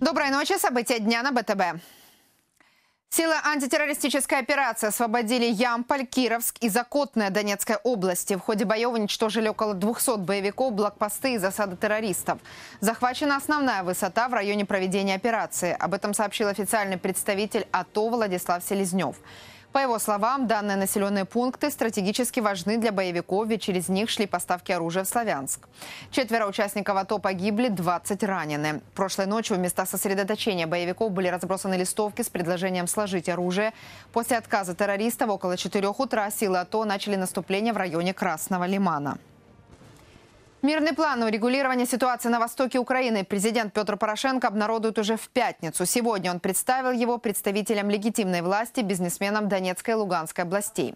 Доброй ночи. События дня на БТБ. Силы антитеррористической операции освободили Ямполь, Кировск и Закотное Донецкой области. В ходе боев уничтожили около 200 боевиков, блокпосты и засады террористов. Захвачена основная высота в районе проведения операции. Об этом сообщил официальный представитель АТО Владислав Селезнев. По его словам, данные населенные пункты стратегически важны для боевиков, ведь через них шли поставки оружия в Славянск. Четверо участников АТО погибли, 20 ранены. Прошлой ночью в места сосредоточения боевиков были разбросаны листовки с предложением сложить оружие. После отказа террористов около 4 утра силы АТО начали наступление в районе Красного Лимана. Мирный план урегулирования ситуации на востоке Украины президент Петр Порошенко обнародует уже в пятницу. Сегодня он представил его представителям легитимной власти, бизнесменам Донецкой и Луганской областей.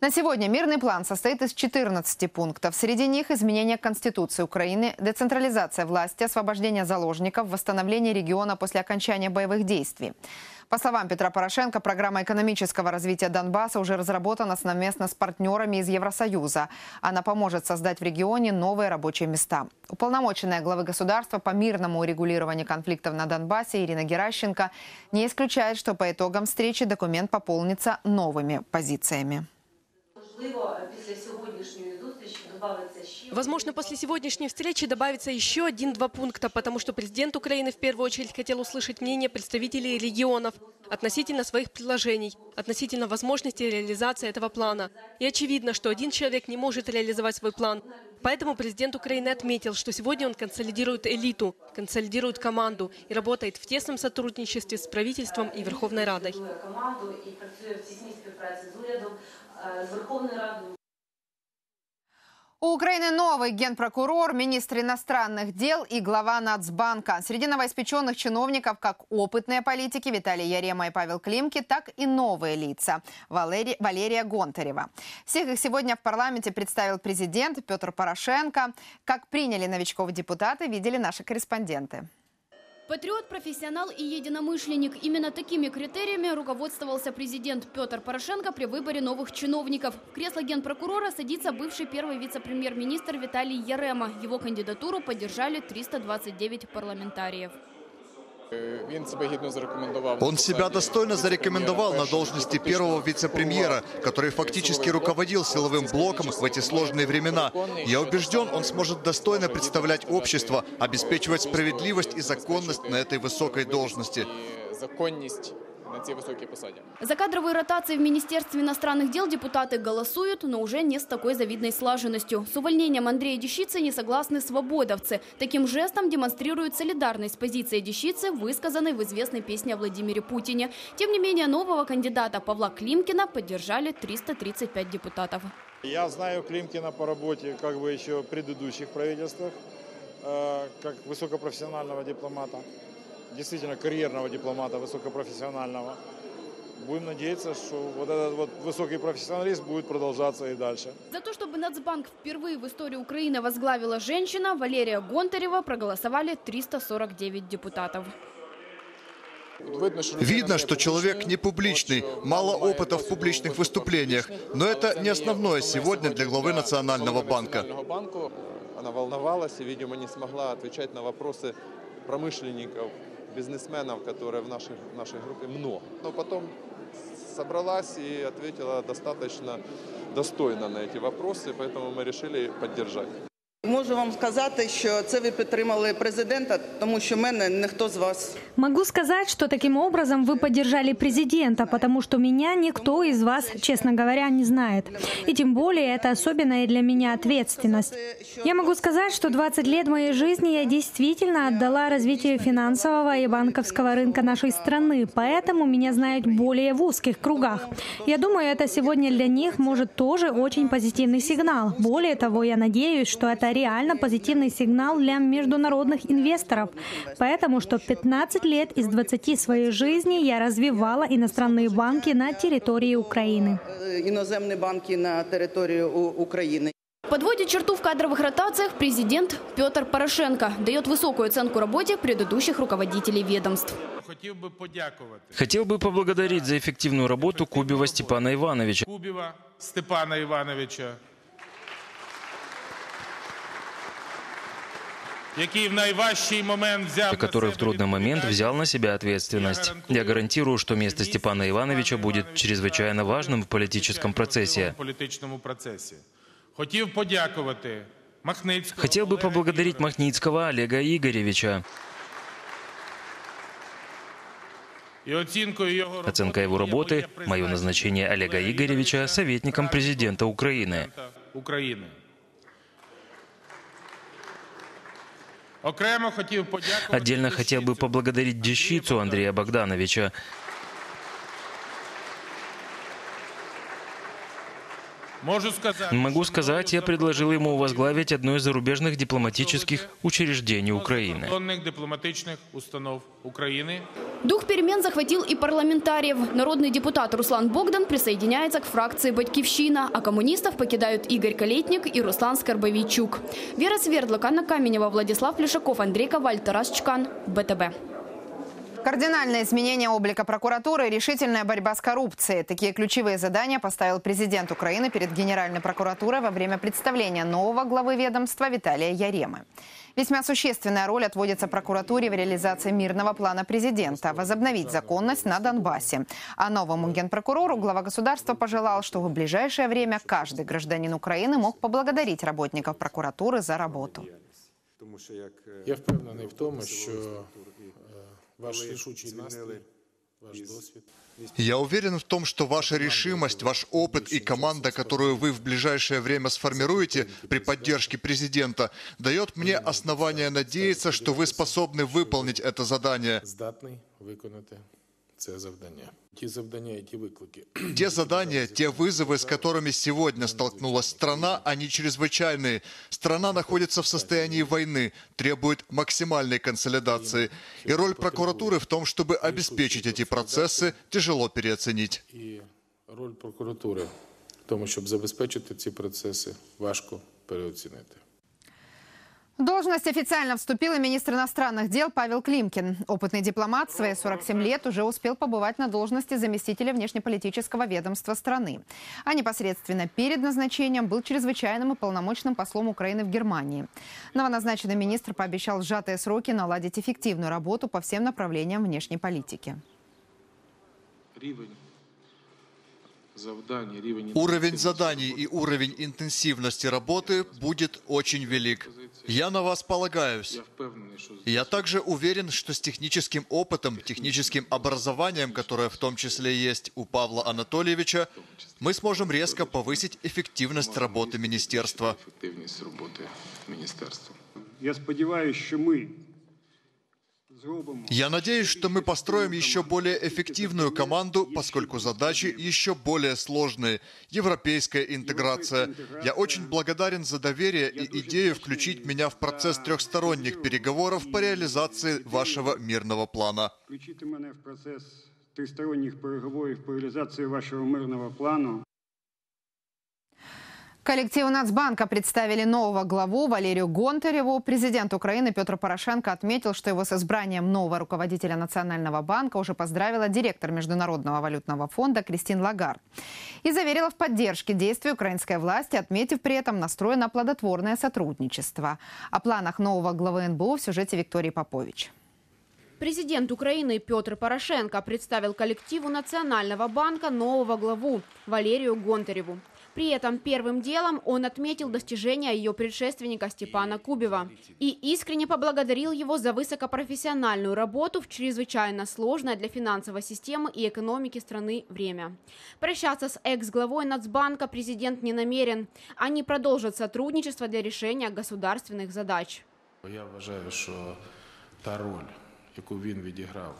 На сегодня мирный план состоит из 14 пунктов. Среди них изменение Конституции Украины, децентрализация власти, освобождение заложников, восстановление региона после окончания боевых действий. По словам Петра Порошенко, программа экономического развития Донбасса уже разработана совместно с партнерами из Евросоюза. Она поможет создать в регионе новые рабочие места. Уполномоченная главы государства по мирному урегулированию конфликтов на Донбассе Ирина Геращенко не исключает, что по итогам встречи документ пополнится новыми позициями. Возможно, после сегодняшней встречи добавится еще один-два пункта, потому что президент Украины в первую очередь хотел услышать мнение представителей регионов относительно своих предложений, относительно возможности реализации этого плана. И очевидно, что один человек не может реализовать свой план. Поэтому президент Украины отметил, что сегодня он консолидирует элиту, консолидирует команду и работает в тесном сотрудничестве с правительством и Верховной Радой команду і працює в тісній співпраці з урядом, е, з Верховною Радою. У Украины новый генпрокурор, министр иностранных дел и глава Нацбанка. Среди новоиспеченных чиновников как опытные политики Виталий Ярема и Павел Климки, так и новые лица Валерий, Валерия Гонтарева. Всех их сегодня в парламенте представил президент Петр Порошенко. Как приняли новичков депутаты, видели наши корреспонденты. Патриот, профессионал и единомышленник. Именно такими критериями руководствовался президент Петр Порошенко при выборе новых чиновников. В кресло генпрокурора садится бывший первый вице-премьер-министр Виталий Ярема. Его кандидатуру поддержали 329 парламентариев. Он себя достойно зарекомендовал на должности первого вице-премьера, который фактически руководил силовым блоком в эти сложные времена. Я убежден, он сможет достойно представлять общество, обеспечивать справедливость и законность на этой высокой должности. І законність на цій високій посаді. За кадровые ротации в Министерстве иностранных дел депутаты голосуют, но уже не с такой завидной слаженностью. С увольнением Андрея Дещицы не согласны свободовцы. Таким жестом демонстрируют солидарность с позицией Дещицы, высказанной в известной песне о Владимире Путине. Тем не менее, нового кандидата Павла Климкина поддержали 335 депутатов. Я знаю Климкина по работе как бы еще в предыдущих правительствах, э, как высокопрофессионального дипломата, действительно карьерного дипломата, высокопрофессионального. Будем надеяться, что вот этот вот высокий профессионализм будет продолжаться и дальше. За то, чтобы Нацбанк впервые в истории Украины возглавила женщина, Валерия Гонтарева проголосовали 349 депутатов. Видно, що людина Видно, не что человек публічна, не публичный, от, що мало вона має опыта в досвід публичных роботи выступлениях, публічних, но але это це не основное основне сегодня для главы для Национального голови банка. Национального банку. Она волновалась и, видимо, не смогла отвечать на вопросы промышленников, бизнесменов, которые в нашей, в нашей группе много. Но потом собралась и ответила достаточно достойно на эти вопросы, поэтому мы решили поддержать. Можу вам сказати, що це ви підтримали президента, тому що мене ніхто з вас Могу сказать, что таким образом вы поддержали президента, потому что меня никто из вас, честно говоря, не знает. И тем более это особенная для меня ответственность. Я могу сказать, что 20 лет моей жизни я действительно отдала развитию финансового и банковского рынка нашей страны, поэтому меня знают более в узких кругах. Я думаю, это сегодня для них может тоже очень позитивный сигнал. Более того, я надеюсь, что это реально позитивный сигнал для международных инвесторов, поэтому что 15 лет из 20 своей жизни я развивала иностранные банки на территории Украины. е, іноземні банки на територію У- України. Подводит черту в кадровых ротациях президент Петр Порошенко. Дает высокую оценку работе предыдущих руководителей ведомств. Хотів би подякувати Хотел бы поблагодарить за эффективную работу Кубева Степана Ивановича. Кубіва Степана Івановича который в себе трудный момент взял на себя ответственность. Я гарантирую, что место Степана Ивановича будет чрезвычайно важным в политическом процессе. в політичному процесі. Хотів подякувати Махницькому. Хотел бы поблагодарить Махницкого Олега Игоревича. і оцінкою його Оценка его работы – мое назначение Олега Игоревича советником президента Украины. Отдельно хотел бы поблагодарить Дещицу Андрея Богдановича. Можу сказати, Могу сказать, я предложил ему возглавить одно из зарубежных дипломатических учреждений Украины. Дух перемен захватил и парламентариев. Народный депутат Руслан Богдан присоединяется к фракции «Батькивщина», а коммунистов покидают Игорь Калетник и Руслан Скорбовичук. Вера Свердлок, Анна Каменева, Владислав Плешаков, Андрей Коваль, Тарас Чкан, БТБ. Кардинальное изменение облика прокуратуры и решительная борьба с коррупцией. Такие ключевые задания поставил президент Украины перед Генеральной прокуратурой во время представления нового главы ведомства Виталия Яремы. Весьма существенная роль отводится прокуратуре в реализации мирного плана президента – возобновить законность на Донбассе. А новому генпрокурору глава государства пожелал, чтобы в ближайшее время каждый гражданин Украины мог поблагодарить работников прокуратуры за работу. Я впевнений в тому, що е, ваш рішучий настрій, ваш досвід Я уверен в том, что ваша решимость, ваш опыт и команда, которую вы в ближайшее время сформируете при поддержке президента, дает мне основания надеяться, что вы способны выполнить это задание. здатний виконати це завдання. Ті завдання і ті виклики, Те задания, те вызовы, с которыми сегодня столкнулась страна, они чрезвычайные. Страна находится в состоянии войны, требует максимальной консолидации. И роль прокуратуры в том, чтобы обеспечить эти процессы, тяжело переоценить. і роль прокуратури в тому, щоб забезпечити ці процеси, важко переоцінити. В должность официально вступил и министр иностранных дел Павел Климкин. Опытный дипломат свои 47 лет уже успел побывать на должности заместителя внешнеполитического ведомства страны. А непосредственно перед назначением был чрезвычайным и полномочным послом Украины в Германии. Новоназначенный министр пообещал в сжатые сроки наладить эффективную работу по всем направлениям внешней политики. Рівень завдань, рівень Уровень заданий и уровень интенсивности работы будет очень велик. Я на вас полагаюсь. Я впевнений, що И Я также уверен, что с техническим опытом, техническим образованием, которое в том числе есть у Павла Анатольевича, мы сможем резко повысить эффективность работы министерства. ефективність роботи міністерства. Я сподіваюся, що ми зробимо Я надеюсь, что мы построим еще более эффективную команду, поскольку задачи еще более сложные. Европейская интеграция. Я очень благодарен за доверие и идею включить меня в процесс трехсторонних переговоров по реализации вашего мирного плана. включити мене в процес тристоронніх переговорів по реалізації вашого мирного плану. Коллективу Нацбанка представили нового главу Валерию Гонтареву. Президент Украины Петр Порошенко отметил, что его с избранием нового руководителя Национального банка уже поздравила директор Международного валютного фонда Кристин Лагард. И заверила в поддержке действий украинской власти, отметив при этом настрой на плодотворное сотрудничество. О планах нового главы НБУ в сюжете Виктории Попович. Президент Украины Петр Порошенко представил коллективу Национального банка нового главу Валерию Гонтареву. При этом первым делом он отметил достижения ее предшественника Степана Кубева и искренне поблагодарил его за высокопрофессиональную работу в чрезвычайно сложное для финансовой системы и экономики страны время. Прощаться с экс-главой Нацбанка президент не намерен. Они продолжат сотрудничество для решения государственных задач. Я вважаю, що та роль, яку він відіграв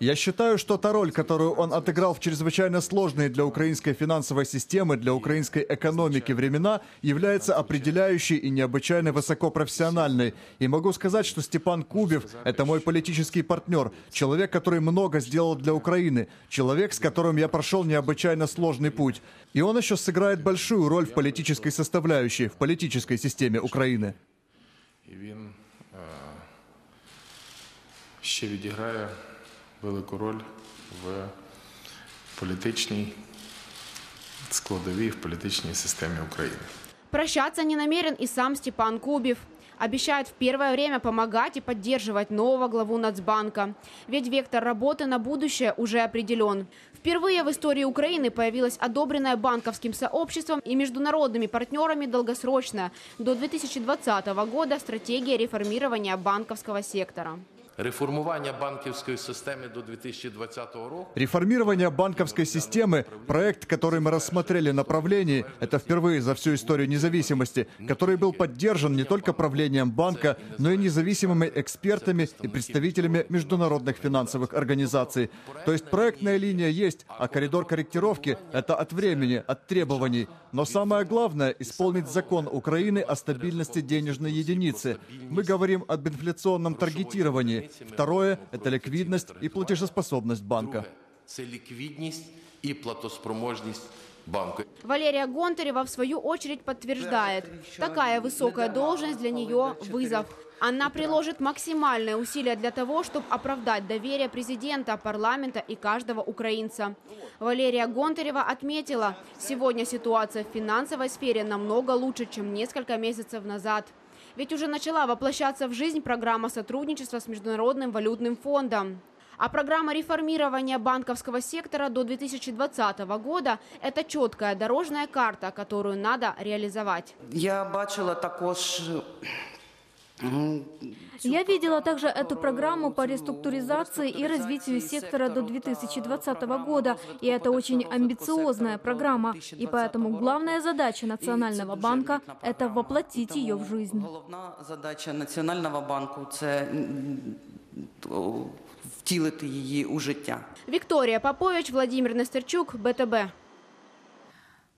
я считаю, что та роль, которую он отыграл в чрезвычайно сложные для украинской финансовой системы, для украинской экономики времена, является определяющей и необычайно высокопрофессиональной. И могу сказать, что Степан Кубев – это мой политический партнер, человек, который много сделал для Украины, человек, с которым я прошел необычайно сложный путь. И он еще сыграет большую роль в политической составляющей, в политической системе Украины і він е, ще відіграє велику роль в політичній складовій, в політичній системі України. Прощаться не намерен и сам Степан Кубев. Обещает в первое время помогать и поддерживать нового главу Нацбанка. Ведь вектор работы на будущее уже определен. Впервые в истории Украины появилась одобренная банковским сообществом и международными партнерами долгосрочная до 2020 года стратегия реформирования банковского сектора. Реформування банківської системи до 2020 року. Реформирование банковской системы – проект, который мы рассмотрели на правлении, это впервые за всю историю независимости, который был поддержан не только правлением банка, но и независимыми экспертами и представителями международных финансовых организаций. То есть проектная линия есть, а коридор корректировки – это от времени, от требований. Но самое главное – исполнить закон Украины о стабильности денежной единицы. Мы говорим об инфляционном таргетировании. Второе – это ликвидность и платежеспособность банка. Це ліквідність і платоспроможність банку. Валерия Гонтарева в свою очередь подтверждает, такая высокая должность для нее – вызов. Она приложит максимальные усилия для того, чтобы оправдать доверие президента, парламента и каждого украинца. Валерия Гонтарева отметила, сегодня ситуация в финансовой сфере намного лучше, чем несколько месяцев назад. Ведь уже начала воплощаться в жизнь программа сотрудничества с Международным валютным фондом. А программа реформирования банковского сектора до 2020 года – это четкая дорожная карта, которую надо реализовать. Я бачила також Я видела также эту программу по реструктуризации и развитию сектора до 2020 года, и это очень амбициозная программа, и поэтому главная задача Национального банка – это воплотить ее в жизнь. Головна задача Національного банку це м, о, втілити її у життя. Виктория Попович, Владимир Нестерчук, БТБ.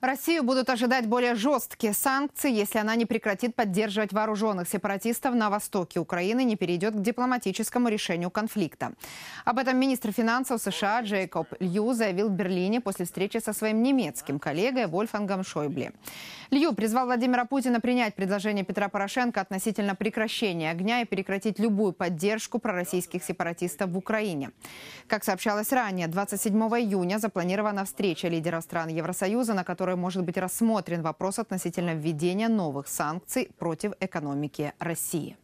Россию будут ожидать более жесткие санкции, если она не прекратит поддерживать вооруженных сепаратистов на востоке Украины и не перейдет к дипломатическому решению конфликта. Об этом министр финансов США Джейкоб Лью заявил в Берлине после встречи со своим немецким коллегой Вольфангом Шойбле. Лью призвал Владимира Путина принять предложение Петра Порошенко относительно прекращения огня и прекратить любую поддержку пророссийских сепаратистов в Украине. Как сообщалось ранее, 27 июня запланирована встреча лидеров стран Евросоюза, на которой может быть рассмотрен вопрос относительно введения новых санкций против экономики России.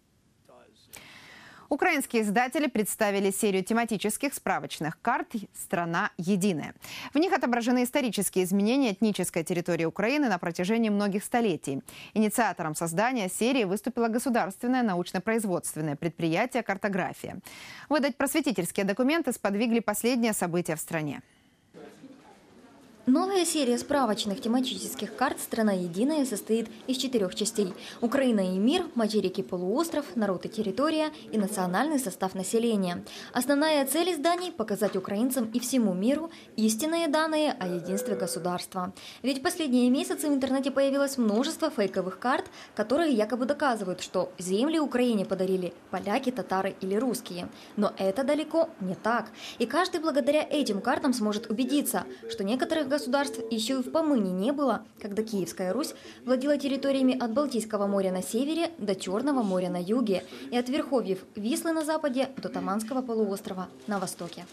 Украинские издатели представили серию тематических справочных карт «Страна единая». В них отображены исторические изменения этнической территории Украины на протяжении многих столетий. Инициатором создания серии выступило государственное научно-производственное предприятие «Картография». Выдать просветительские документы сподвигли последние события в стране. Новая серия справочных тематических карт «Страна единая» состоит из четырех частей. Украина и мир, материк и полуостров, народ и территория и национальный состав населения. Основная цель изданий – показать украинцам и всему миру истинные данные о единстве государства. Ведь в последние месяцы в интернете появилось множество фейковых карт, которые якобы доказывают, что земли Украине подарили поляки, татары или русские. Но это далеко не так. И каждый благодаря этим картам сможет убедиться, что некоторых государств еще и в помыне не было, когда Киевская Русь владела территориями от Балтийского моря на севере до Черного моря на юге и от верховьев Вислы на западе до Таманского полуострова на востоке.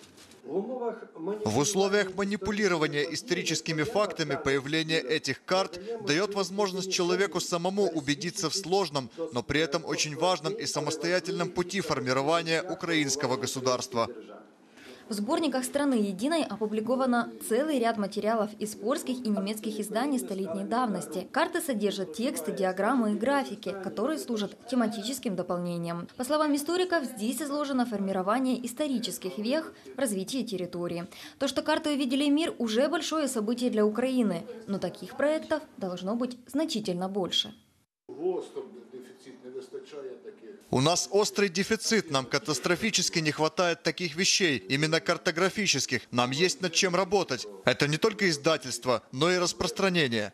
В условиях манипулирования историческими фактами появление этих карт дает возможность человеку самому убедиться в сложном, но при этом очень важном и самостоятельном пути формирования украинского государства. В сборниках «Страны единой» опубликовано целый ряд материалов из польских и немецких изданий столетней давности. Карты содержат тексты, диаграммы и графики, которые служат тематическим дополнением. По словам историков, здесь изложено формирование исторических вех в развитии территории. То, что карты увидели мир, уже большое событие для Украины, но таких проектов должно быть значительно больше. У нас острый дефицит, нам катастрофически не хватает таких вещей, именно картографических. Нам есть над чем работать. Это не только издательство, но и распространение.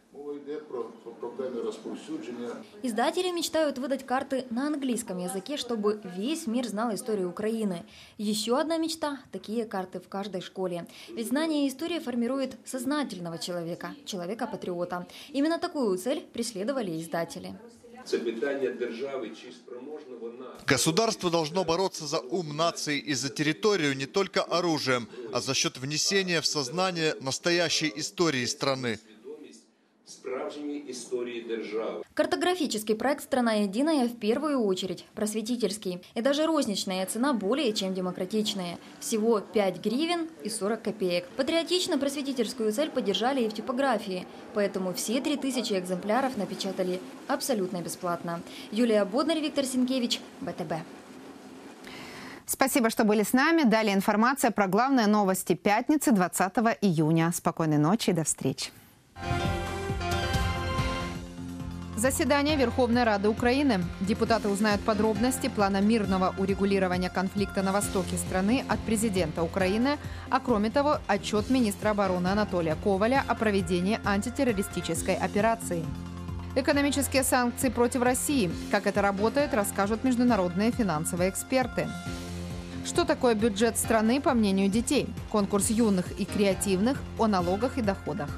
Издатели мечтают выдать карты на английском языке, чтобы весь мир знал историю Украины. Еще одна мечта – такие карты в каждой школе. Ведь знание истории формирует сознательного человека, человека-патриота. Именно такую цель преследовали издатели. Государство должно бороться за ум нации и за территорию не только оружием, а за счет внесения в сознание настоящей истории страны справжньої історії держави. Картографический проект «Страна единая» в первую очередь просветительский. И даже розничная цена более чем демократичная. Всего 5 гривен и 40 копеек. Патриотично просветительскую цель поддержали и в типографии. Поэтому все 3000 экземпляров напечатали абсолютно бесплатно. Юлия Боднарь, Виктор Синкевич, БТБ. Спасибо, что были с нами. Далее информация про главные новости пятницы 20 июня. Спокойной ночи и до встречи. Заседание Верховной Рады Украины. Депутаты узнают подробности плана мирного урегулирования конфликта на востоке страны от президента Украины, а кроме того, отчет министра обороны Анатолия Коваля о проведении антитеррористической операции. Экономические санкции против России. Как это работает, расскажут международные финансовые эксперты. Что такое бюджет страны, по мнению детей? Конкурс юных и креативных о налогах и доходах.